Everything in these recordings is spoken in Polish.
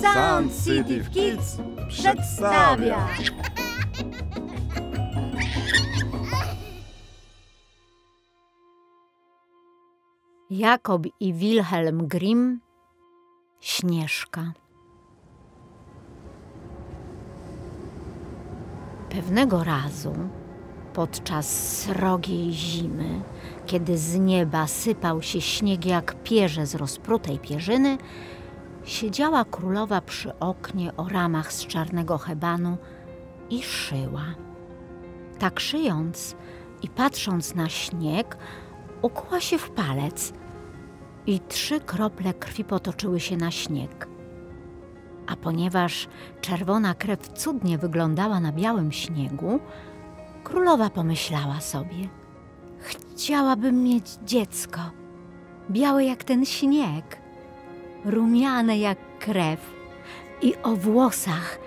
Sensitive Kids przedstawia. Jakob i Wilhelm Grimm Śnieżka Pewnego razu, podczas srogiej zimy, kiedy z nieba sypał się śnieg jak pierze z rozprutej pierzyny, siedziała królowa przy oknie o ramach z czarnego hebanu i szyła. Tak szyjąc i patrząc na śnieg, ukuła się w palec i trzy krople krwi potoczyły się na śnieg. A ponieważ czerwona krew cudnie wyglądała na białym śniegu, królowa pomyślała sobie: Chciałabym mieć dziecko, białe jak ten śnieg, rumiane jak krew i o włosach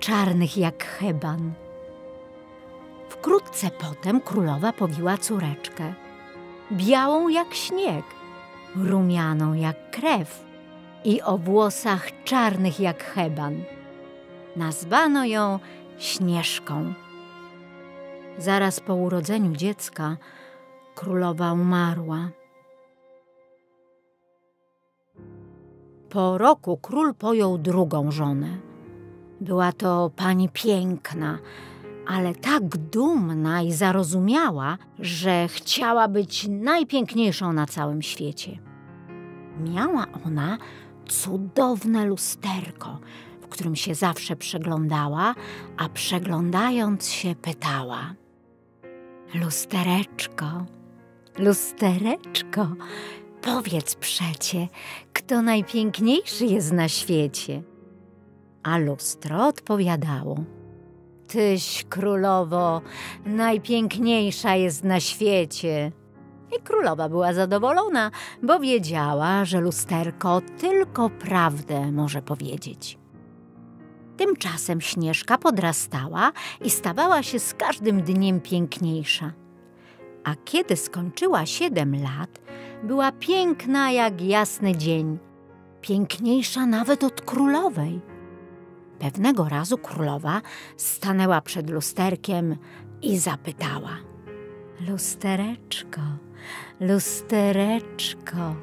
czarnych jak heban. Wkrótce potem królowa powiła córeczkę, białą jak śnieg, rumianą jak krew i o włosach czarnych jak heban. Nazwano ją Śnieżką. Zaraz po urodzeniu dziecka królowa umarła. Po roku król pojął drugą żonę. Była to pani piękna, ale tak dumna i zarozumiała, że chciała być najpiękniejszą na całym świecie. Miała ona cudowne lusterko, w którym się zawsze przeglądała, a przeglądając się pytała: Lustereczko, lustereczko, powiedz przecie, kto najpiękniejszy jest na świecie? A lustro odpowiadało: Tyś, królowo, najpiękniejsza jest na świecie. I królowa była zadowolona, bo wiedziała, że lusterko tylko prawdę może powiedzieć. Tymczasem Śnieżka podrastała i stawała się z każdym dniem piękniejsza. A kiedy skończyła siedem lat, była piękna jak jasny dzień, piękniejsza nawet od królowej. Pewnego razu królowa stanęła przed lusterkiem i zapytała: Lustereczko, lustereczko,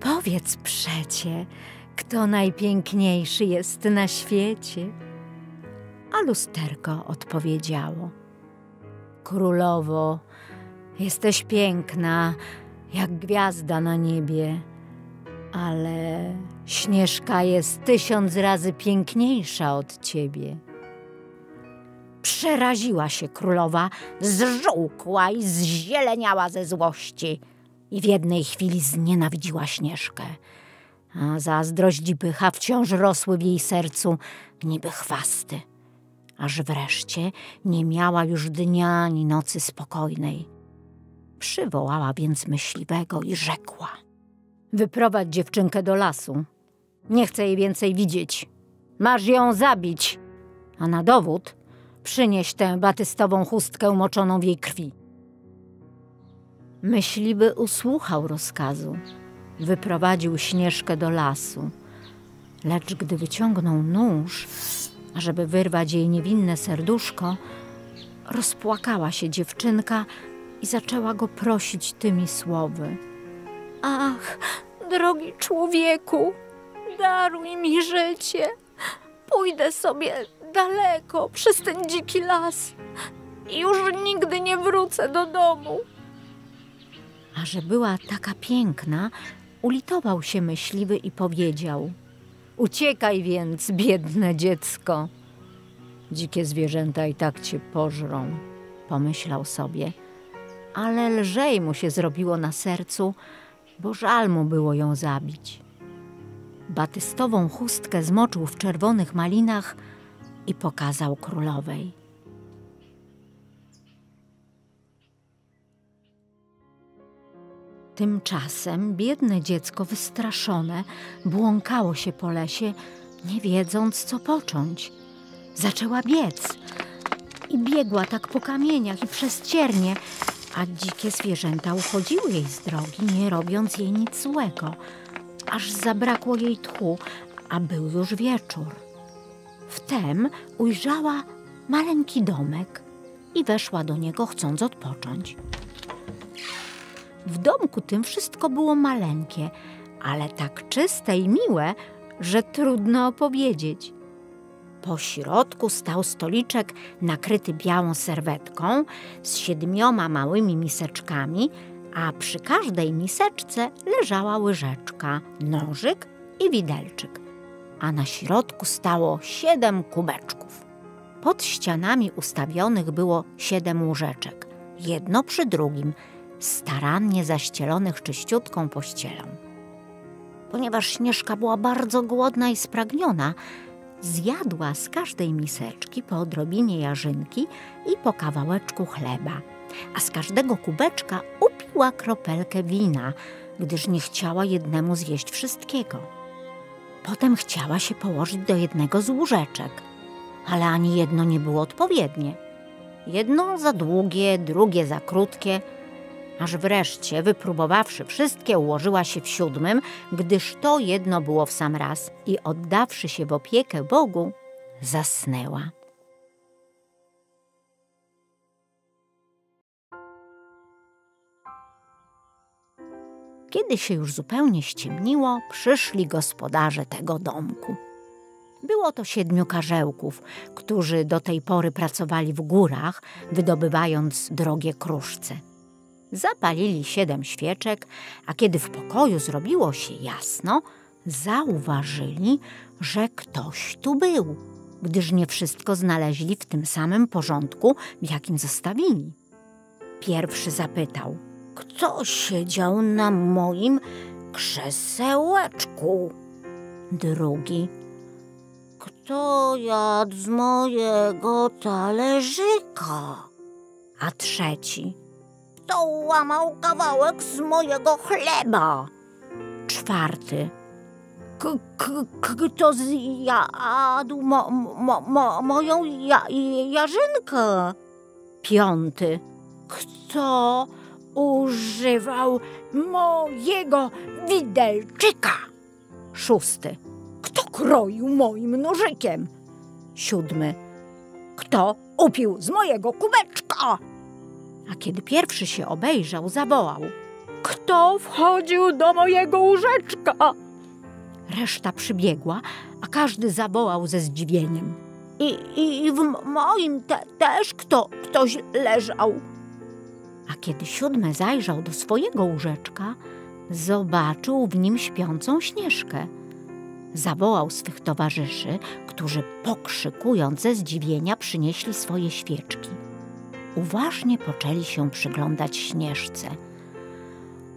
powiedz przecie, kto najpiękniejszy jest na świecie? A lusterko odpowiedziało: Królowo, jesteś piękna jak gwiazda na niebie, ale Śnieżka jest tysiąc razy piękniejsza od ciebie. Przeraziła się królowa, zżółkła i zzieleniała ze złości i w jednej chwili znienawidziła Śnieżkę. A zazdrość i pycha wciąż rosły w jej sercu niby chwasty, aż wreszcie nie miała już dnia ani nocy spokojnej. Przywołała więc myśliwego i rzekła – Wyprowadź dziewczynkę do lasu. Nie chcę jej więcej widzieć. Masz ją zabić. A na dowód przynieś tę batystową chustkę moczoną w jej krwi. Myśliwy usłuchał rozkazu. Wyprowadził Śnieżkę do lasu. Lecz gdy wyciągnął nóż, ażeby wyrwać jej niewinne serduszko, rozpłakała się dziewczynka i zaczęła go prosić tymi słowy. Ach, drogi człowieku, daruj mi życie. Pójdę sobie daleko przez ten dziki las i już nigdy nie wrócę do domu. A że była taka piękna, ulitował się myśliwy i powiedział: Uciekaj więc, biedne dziecko. Dzikie zwierzęta i tak cię pożrą, pomyślał sobie, ale lżej mu się zrobiło na sercu, bo żal mu było ją zabić. Batystową chustkę zmoczył w czerwonych malinach i pokazał królowej. Tymczasem biedne dziecko wystraszone błąkało się po lesie, nie wiedząc co począć. Zaczęła biec i biegła tak po kamieniach i przez ciernie, a dzikie zwierzęta uchodziły jej z drogi, nie robiąc jej nic złego, aż zabrakło jej tchu, a był już wieczór. Wtem ujrzała maleńki domek i weszła do niego, chcąc odpocząć. W domku tym wszystko było maleńkie, ale tak czyste i miłe, że trudno opowiedzieć. Po środku stał stoliczek nakryty białą serwetką z siedmioma małymi miseczkami, a przy każdej miseczce leżała łyżeczka, nożyk i widelczyk, a na środku stało siedem kubeczków. Pod ścianami ustawionych było siedem łóżeczek, jedno przy drugim, starannie zaścielonych czyściutką pościelą. Ponieważ Śnieżka była bardzo głodna i spragniona, zjadła z każdej miseczki po odrobinie jarzynki i po kawałeczku chleba, a z każdego kubeczka upiła kropelkę wina, gdyż nie chciała jednemu zjeść wszystkiego. Potem chciała się położyć do jednego z łóżeczek, ale ani jedno nie było odpowiednie. Jedno za długie, drugie za krótkie – aż wreszcie, wypróbowawszy wszystkie, ułożyła się w siódmym, gdyż to jedno było w sam raz i oddawszy się w opiekę Bogu, zasnęła. Kiedy się już zupełnie ściemniło, przyszli gospodarze tego domku. Było to siedmiu karzełków, którzy do tej pory pracowali w górach, wydobywając drogie kruszce. Zapalili siedem świeczek, a kiedy w pokoju zrobiło się jasno, zauważyli, że ktoś tu był, gdyż nie wszystko znaleźli w tym samym porządku, w jakim zostawili. Pierwszy zapytał, kto siedział na moim krzesełeczku? Drugi, kto jadł z mojego talerzyka? A trzeci, kto łamał kawałek z mojego chleba. Czwarty. Kto zjadł mo, mo, mo, moją ja, jarzynkę? Piąty. Kto używał mojego widelczyka? Szósty. Kto kroił moim nożykiem? Siódmy. Kto upił z mojego kubeczka? A kiedy pierwszy się obejrzał, zawołał: Kto wchodził do mojego łóżeczka? Reszta przybiegła, a każdy zawołał ze zdziwieniem. I, i w moim te, też kto, ktoś leżał. A kiedy siódmy zajrzał do swojego łóżeczka, zobaczył w nim śpiącą śnieżkę. Zawołał swych towarzyszy, którzy pokrzykując ze zdziwienia przynieśli swoje świeczki uważnie poczęli się przyglądać Śnieżce.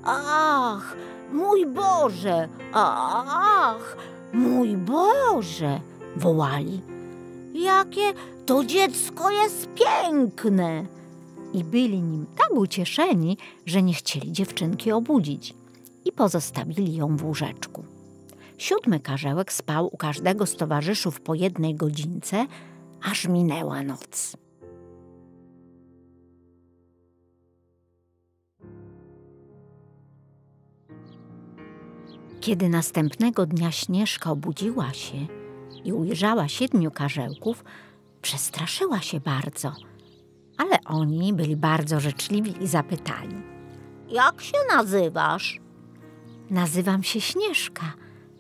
Ach, mój Boże! Ach, mój Boże! wołali. Jakie to dziecko jest piękne! I byli nim tak ucieszeni, że nie chcieli dziewczynki obudzić i pozostawili ją w łóżeczku. Siódmy karzełek spał u każdego z towarzyszów po jednej godzince, aż minęła noc. Kiedy następnego dnia Śnieżka obudziła się i ujrzała siedmiu karzełków, przestraszyła się bardzo. Ale oni byli bardzo życzliwi i zapytali: Jak się nazywasz? Nazywam się Śnieżka,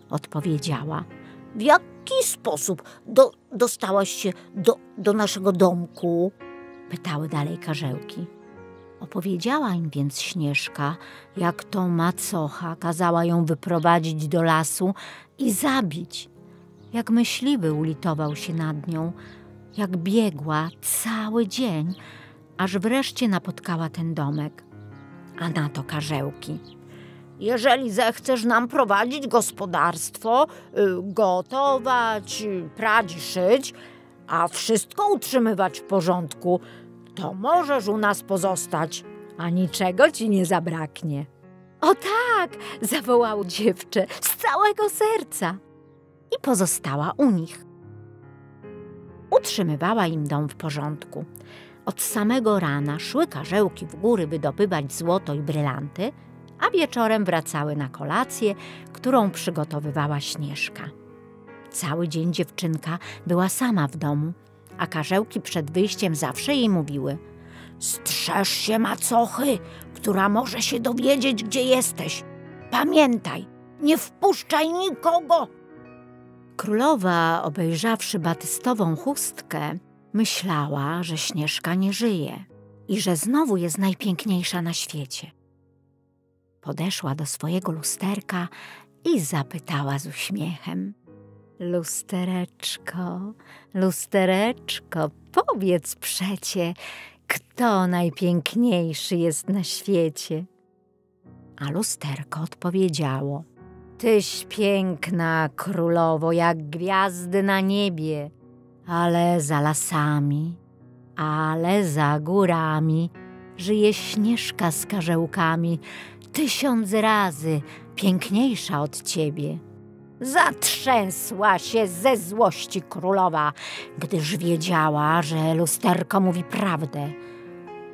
odpowiedziała. W jaki sposób do, dostałaś się do, do naszego domku? pytały dalej karzełki. Opowiedziała im więc Śnieżka, jak to macocha kazała ją wyprowadzić do lasu i zabić. Jak myśliwy ulitował się nad nią, jak biegła cały dzień, aż wreszcie napotkała ten domek. A na to karzełki. Jeżeli zechcesz nam prowadzić gospodarstwo, y, gotować, prać, szyć, a wszystko utrzymywać w porządku, to możesz u nas pozostać, a niczego ci nie zabraknie. O tak, zawołał dziewczę z całego serca i pozostała u nich. Utrzymywała im dom w porządku. Od samego rana szły karzełki w góry wydobywać złoto i brylanty, a wieczorem wracały na kolację, którą przygotowywała Śnieżka. Cały dzień dziewczynka była sama w domu, a karzełki przed wyjściem zawsze jej mówiły: Strzeż się macochy, która może się dowiedzieć, gdzie jesteś. Pamiętaj, nie wpuszczaj nikogo. Królowa, obejrzawszy batystową chustkę, myślała, że Śnieżka nie żyje i że znowu jest najpiękniejsza na świecie. Podeszła do swojego lusterka i zapytała z uśmiechem: Lustereczko, lustereczko, powiedz przecie, kto najpiękniejszy jest na świecie? A lusterko odpowiedziało: Tyś piękna, królowo, jak gwiazdy na niebie, ale za lasami, ale za górami żyje śnieżka z karzełkami, tysiąc razy piękniejsza od ciebie. Zatrzęsła się ze złości królowa, gdyż wiedziała, że lusterko mówi prawdę.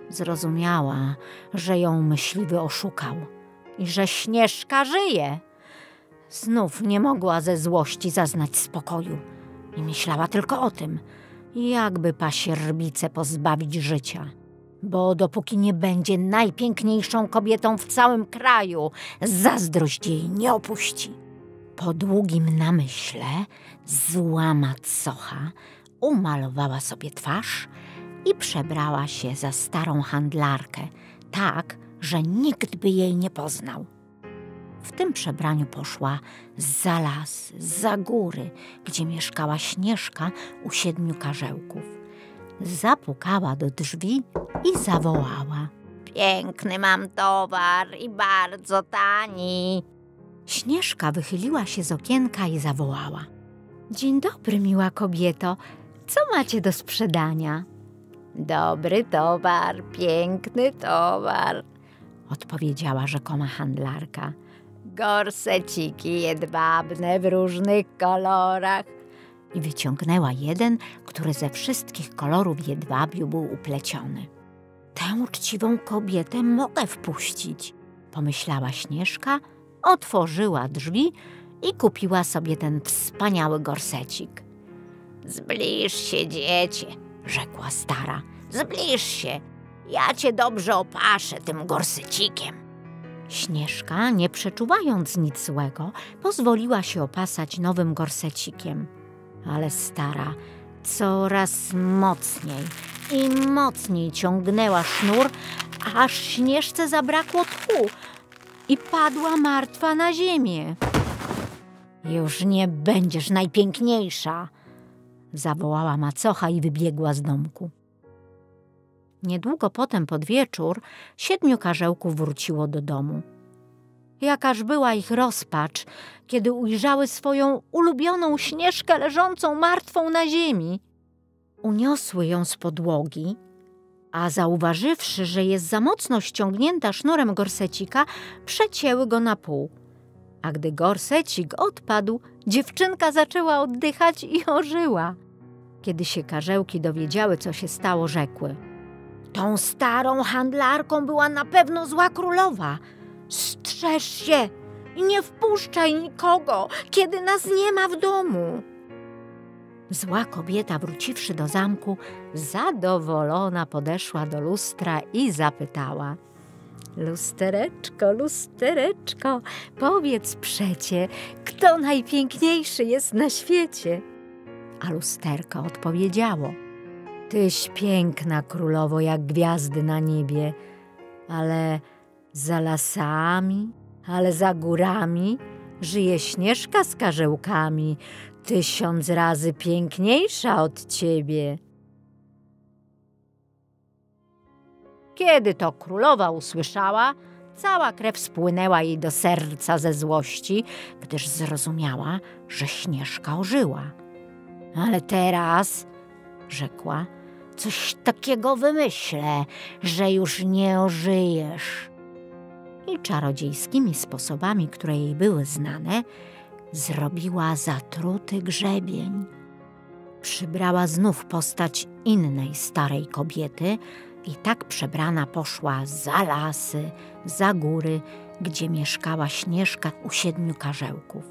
Zrozumiała, że ją myśliwy oszukał i że Śnieżka żyje. Znów nie mogła ze złości zaznać spokoju i myślała tylko o tym, jakby pasierbice pozbawić życia. Bo dopóki nie będzie najpiękniejszą kobietą w całym kraju, zazdrość jej nie opuści. Po długim namyśle zła macocha umalowała sobie twarz i przebrała się za starą handlarkę, tak, że nikt by jej nie poznał. W tym przebraniu poszła za las, za góry, gdzie mieszkała Śnieżka u siedmiu karzełków. Zapukała do drzwi i zawołała. Piękny mam towar i bardzo tani. Śnieżka wychyliła się z okienka i zawołała. Dzień dobry, miła kobieto. Co macie do sprzedania? Dobry towar, piękny towar, odpowiedziała rzekoma handlarka. Gorseciki jedwabne w różnych kolorach. I wyciągnęła jeden, który ze wszystkich kolorów jedwabiu był upleciony. Tę uczciwą kobietę mogę wpuścić, pomyślała Śnieżka, otworzyła drzwi i kupiła sobie ten wspaniały gorsecik. Zbliż się, dziecię, rzekła stara. Zbliż się, ja cię dobrze opaszę tym gorsecikiem. Śnieżka, nie przeczuwając nic złego, pozwoliła się opasać nowym gorsecikiem. Ale stara coraz mocniej i mocniej ciągnęła sznur, aż Śnieżce zabrakło tchu i padła martwa na ziemię. Już nie będziesz najpiękniejsza, zawołała macocha i wybiegła z domku. Niedługo potem pod wieczór siedmiu karzełków wróciło do domu. Jakaż była ich rozpacz, kiedy ujrzały swoją ulubioną śnieżkę leżącą martwą na ziemi. Uniosły ją z podłogi, a zauważywszy, że jest za mocno ściągnięta sznurem gorsecika, przecięły go na pół. A gdy gorsecik odpadł, dziewczynka zaczęła oddychać i ożyła. Kiedy się karzełki dowiedziały, co się stało, rzekły – Tą starą handlarką była na pewno zła królowa. Strzeż się i nie wpuszczaj nikogo, kiedy nas nie ma w domu. Zła kobieta, wróciwszy do zamku, zadowolona podeszła do lustra i zapytała: Lustereczko, lustereczko, powiedz przecie, kto najpiękniejszy jest na świecie? A lusterko odpowiedziało: Tyś piękna królowo jak gwiazdy na niebie, ale za lasami, ale za górami żyje śnieżka z karzełkami, tysiąc razy piękniejsza od ciebie. Kiedy to królowa usłyszała, cała krew spłynęła jej do serca ze złości, gdyż zrozumiała, że śnieżka ożyła. Ale teraz, rzekła, coś takiego wymyślę, że już nie ożyjesz. I czarodziejskimi sposobami, które jej były znane, zrobiła zatruty grzebień. Przybrała znów postać innej starej kobiety i tak przebrana poszła za lasy, za góry, gdzie mieszkała Śnieżka u siedmiu karzełków.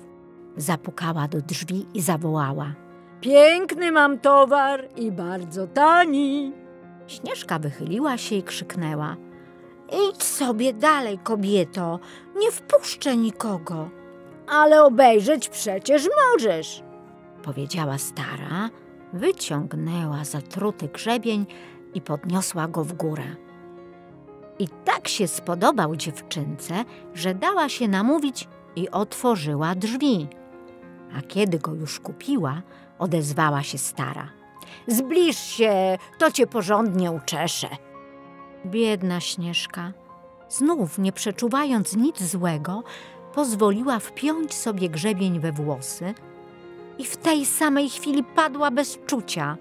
Zapukała do drzwi i zawołała. Piękny mam towar i bardzo tani. Śnieżka wychyliła się i krzyknęła. Idź sobie dalej, kobieto, nie wpuszczę nikogo, Ale obejrzeć przecież możesz. powiedziała stara, wyciągnęła zatruty grzebień i podniosła go w górę. I tak się spodobał dziewczynce, że dała się namówić i otworzyła drzwi. A kiedy go już kupiła, odezwała się stara. Zbliż się, to cię porządnie uczeszę. Biedna Śnieżka, znów nie przeczuwając nic złego, pozwoliła wpiąć sobie grzebień we włosy i w tej samej chwili padła bez czucia,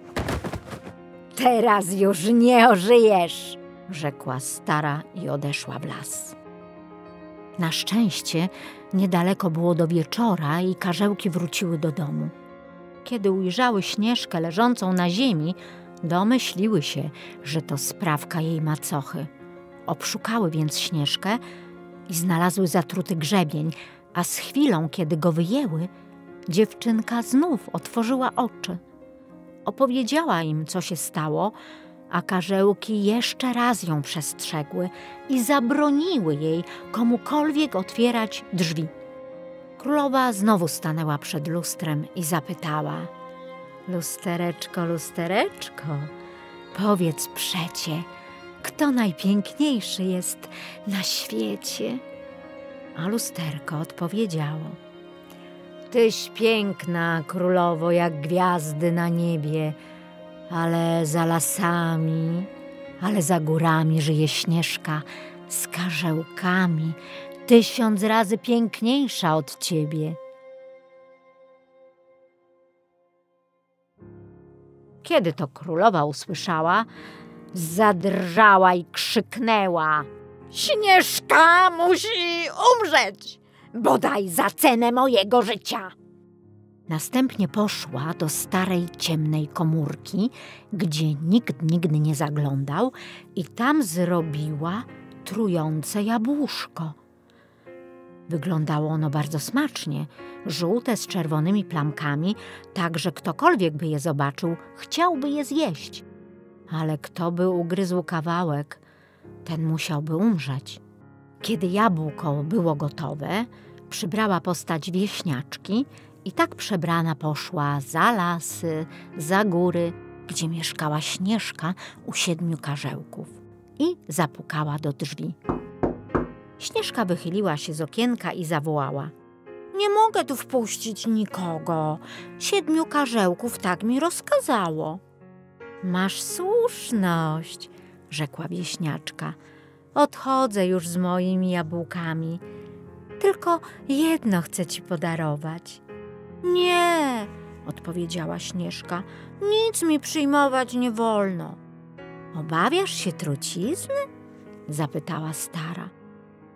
Teraz już nie ożyjesz. rzekła stara i odeszła w las. Na szczęście niedaleko było do wieczora i karzełki wróciły do domu. Kiedy ujrzały Śnieżkę leżącą na ziemi, domyśliły się, że to sprawka jej macochy. Obszukały więc Śnieżkę i znalazły zatruty grzebień, a z chwilą, kiedy go wyjęły, dziewczynka znów otworzyła oczy. Opowiedziała im, co się stało, a karzełki jeszcze raz ją przestrzegły i zabroniły jej komukolwiek otwierać drzwi. Królowa znowu stanęła przed lustrem i zapytała: Lustereczko, lustereczko, powiedz przecie, kto najpiękniejszy jest na świecie? A lusterko odpowiedziało: Tyś piękna, królowo, jak gwiazdy na niebie, ale za lasami, ale za górami żyje śnieżka z karzełkami, tysiąc razy piękniejsza od ciebie. Kiedy to królowa usłyszała, zadrżała i krzyknęła. Śnieżka musi umrzeć, bodaj za cenę mojego życia. Następnie poszła do starej ciemnej komórki, gdzie nikt nigdy nie zaglądał, i tam zrobiła trujące jabłuszko. Wyglądało ono bardzo smacznie, żółte z czerwonymi plamkami, tak że ktokolwiek by je zobaczył, chciałby je zjeść. Ale kto by ugryzł kawałek, ten musiałby umrzeć. Kiedy jabłko było gotowe, przybrała postać wieśniaczki i tak przebrana poszła za lasy, za góry, gdzie mieszkała Śnieżka u siedmiu karzełków i zapukała do drzwi. Śnieżka wychyliła się z okienka i zawołała. Nie mogę tu wpuścić nikogo. Siedmiu karzełków tak mi rozkazało. Masz słuszność, rzekła wieśniaczka. Odchodzę już z moimi jabłkami. Tylko jedno chcę ci podarować. Nie, odpowiedziała Śnieżka. Nic mi przyjmować nie wolno. Obawiasz się trucizny? zapytała stara.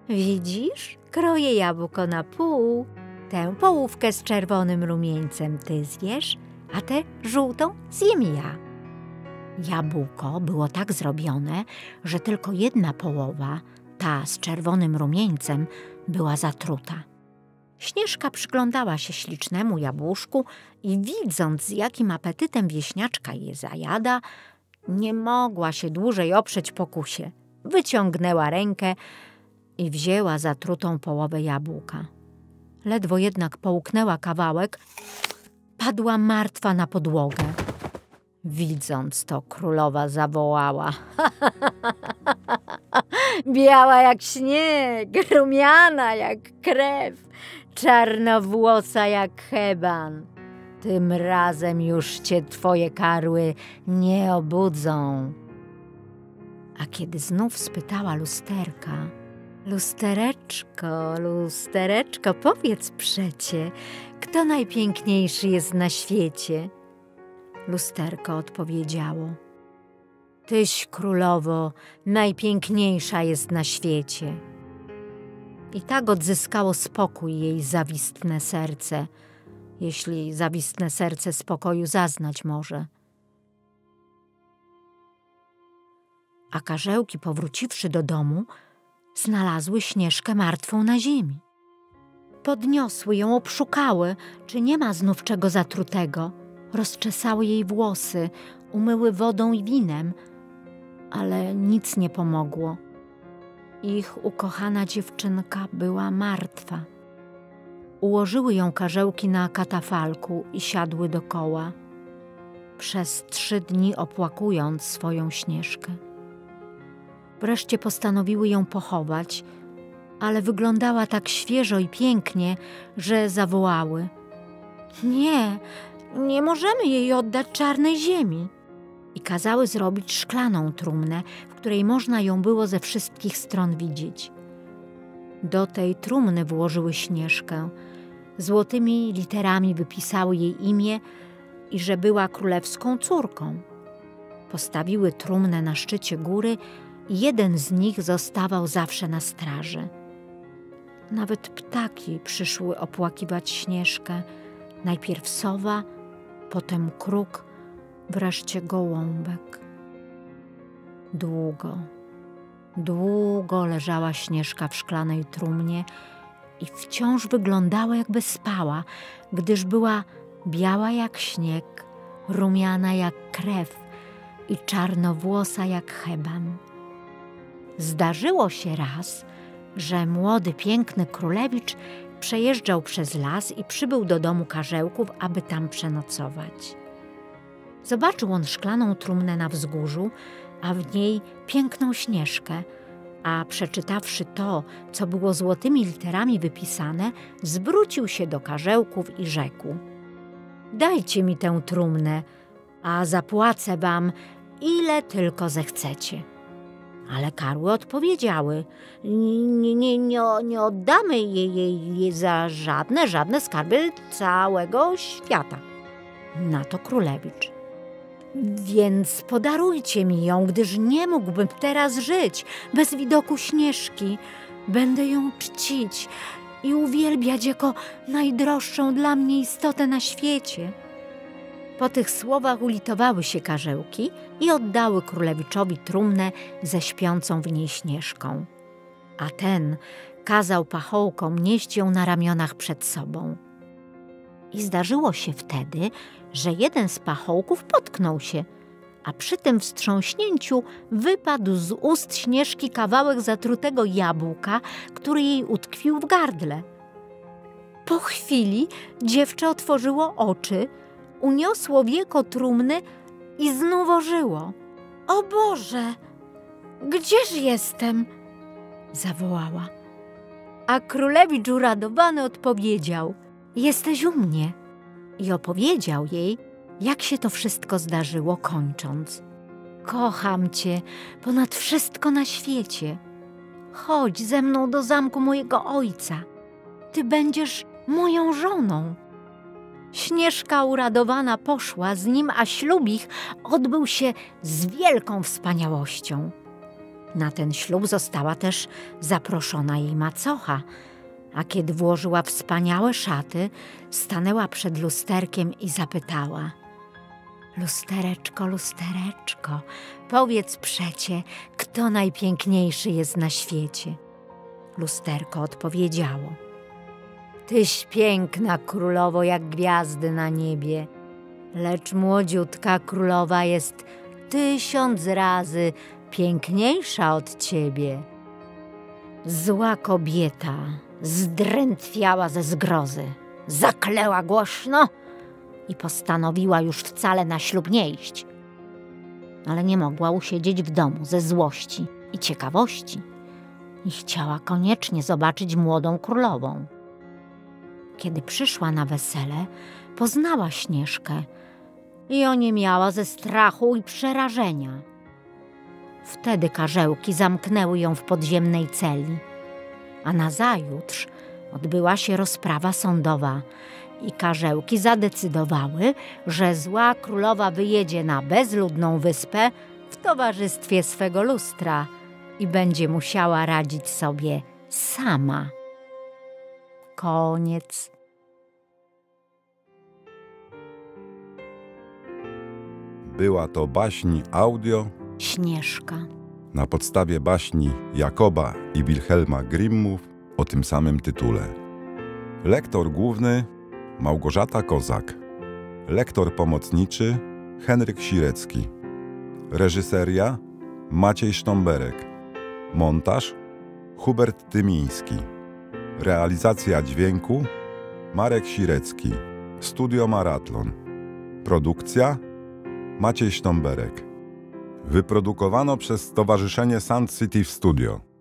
Widzisz, kroję jabłko na pół. Tę połówkę z czerwonym rumieńcem ty zjesz, a tę żółtą zjem ja. Jabłko było tak zrobione, że tylko jedna połowa, ta z czerwonym rumieńcem, była zatruta. Śnieżka przyglądała się ślicznemu jabłuszku i widząc, z jakim apetytem wieśniaczka je zajada, nie mogła się dłużej oprzeć pokusie. Wyciągnęła rękę i wzięła zatrutą połowę jabłka. Ledwo jednak połknęła kawałek, padła martwa na podłogę. Widząc to, królowa zawołała. Biała jak śnieg, rumiana jak krew, czarnowłosa jak heban. Tym razem już cię twoje karły nie obudzą. A kiedy znów spytała lusterka, lustereczko, lustereczko, powiedz przecie, kto najpiękniejszy jest na świecie? Lusterko odpowiedziało. Tyś, królowo, najpiękniejsza jest na świecie. I tak odzyskało spokój jej zawistne serce, jeśli zawistne serce spokoju zaznać może. A karzełki, powróciwszy do domu, znalazły Śnieżkę martwą na ziemi. Podniosły ją, obszukały, czy nie ma znów czego zatrutego. Rozczesały jej włosy, umyły wodą i winem, ale nic nie pomogło. Ich ukochana dziewczynka była martwa. Ułożyły ją karzełki na katafalku i siadły dokoła, przez trzy dni opłakując swoją śnieżkę. Wreszcie postanowiły ją pochować, ale wyglądała tak świeżo i pięknie, że zawołały: Nie, nie możemy jej oddać czarnej ziemi. I kazały zrobić szklaną trumnę, w której można ją było ze wszystkich stron widzieć. Do tej trumny włożyły śnieżkę. Złotymi literami wypisały jej imię i że była królewską córką. Postawiły trumnę na szczycie góry i jeden z nich zostawał zawsze na straży. Nawet ptaki przyszły opłakiwać śnieżkę. Najpierw sowa, potem kruk, wreszcie gołąbek. Długo, długo leżała śnieżka w szklanej trumnie i wciąż wyglądała, jakby spała, gdyż była biała jak śnieg, rumiana jak krew i czarnowłosa jak heban. Zdarzyło się raz, że młody, piękny królewicz przejeżdżał przez las i przybył do domu karzełków, aby tam przenocować. Zobaczył on szklaną trumnę na wzgórzu, a w niej piękną śnieżkę, a przeczytawszy to, co było złotymi literami wypisane, zwrócił się do karzełków i rzekł: Dajcie mi tę trumnę, a zapłacę wam, ile tylko zechcecie. Ale karły odpowiedziały: Nie, nie, nie, nie oddamy jej, jej, jej za żadne, żadne skarby całego świata. Na to królewicz. Więc podarujcie mi ją, gdyż nie mógłbym teraz żyć bez widoku śnieżki. Będę ją czcić i uwielbiać jako najdroższą dla mnie istotę na świecie. Po tych słowach ulitowały się karzełki i oddały królewiczowi trumnę ze śpiącą w niej śnieżką. A ten kazał pachołkom nieść ją na ramionach przed sobą. I zdarzyło się wtedy, że jeden z pachołków potknął się, a przy tym wstrząśnięciu wypadł z ust śnieżki kawałek zatrutego jabłka, który jej utkwił w gardle. Po chwili dziewczę otworzyło oczy, uniosło wieko trumny i znów ożyło. O Boże, gdzież jestem? zawołała. A królewicz uradowany odpowiedział: Jesteś u mnie. I opowiedział jej, jak się to wszystko zdarzyło, kończąc. Kocham cię ponad wszystko na świecie. Chodź ze mną do zamku mojego ojca. Ty będziesz moją żoną. Śnieżka uradowana poszła z nim, a ślub ich odbył się z wielką wspaniałością. Na ten ślub została też zaproszona jej macocha, a kiedy włożyła wspaniałe szaty, stanęła przed lusterkiem i zapytała: Lustereczko, lustereczko, powiedz przecie, kto najpiękniejszy jest na świecie? Lusterko odpowiedziało: Tyś piękna królowo jak gwiazdy na niebie, lecz młodziutka królowa jest tysiąc razy piękniejsza od ciebie. Zła kobieta zdrętwiała ze zgrozy, zakleła głośno i postanowiła już wcale na ślub nie iść. Ale nie mogła usiedzieć w domu ze złości i ciekawości i chciała koniecznie zobaczyć młodą królową. Kiedy przyszła na wesele, poznała Śnieżkę i oniemiała ze strachu i przerażenia. Wtedy karzełki zamknęły ją w podziemnej celi, a nazajutrz odbyła się rozprawa sądowa i karzełki zadecydowały, że zła królowa wyjedzie na bezludną wyspę w towarzystwie swego lustra i będzie musiała radzić sobie sama. Koniec. Była to baśń audio Śnieżka. na podstawie baśni Jakoba i Wilhelma Grimmów o tym samym tytule. Lektor główny Małgorzata Kozak. Lektor pomocniczy Henryk Sirecki. Reżyseria Maciej Sztomberek. Montaż Hubert Tymiński. Realizacja dźwięku Marek Sirecki. Studio Maratlon. Produkcja Maciej Sztomberek. Wyprodukowano przez Stowarzyszenie Sound City Studio.